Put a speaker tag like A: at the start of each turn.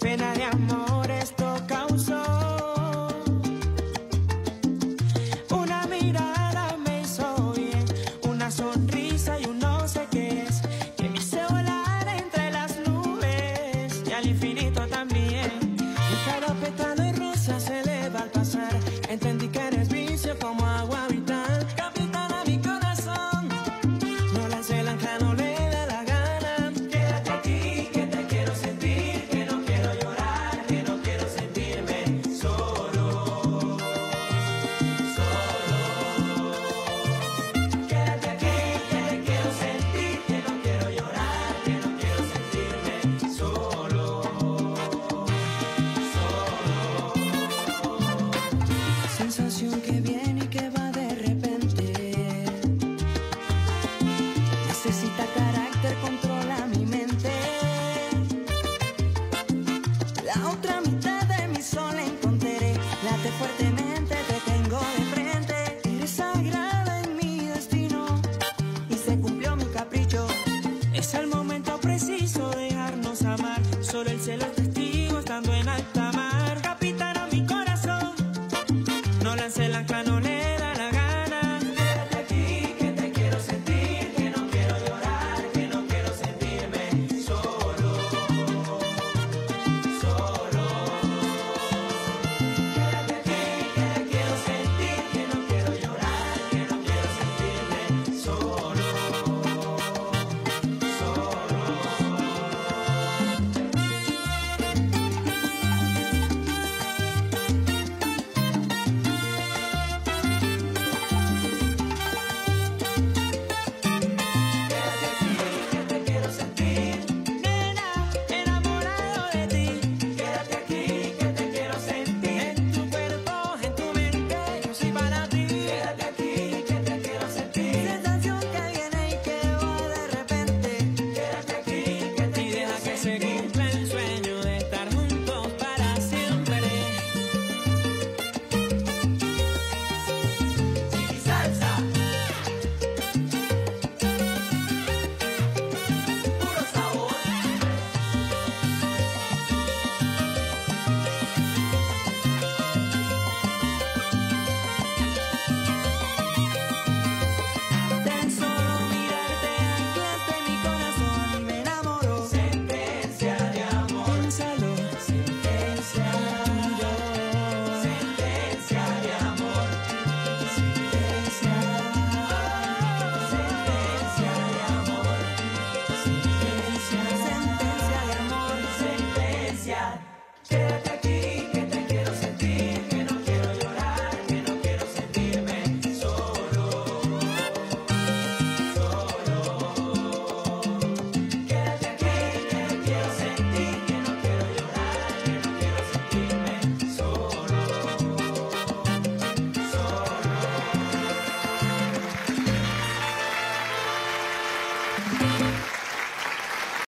A: Pena de amor, esto causó una mirada, me hizo bien una sonrisa y un no sé qué que me hice volar entre las nubes y al infinito. Fuertemente, cielo es testigo estando en alta mar.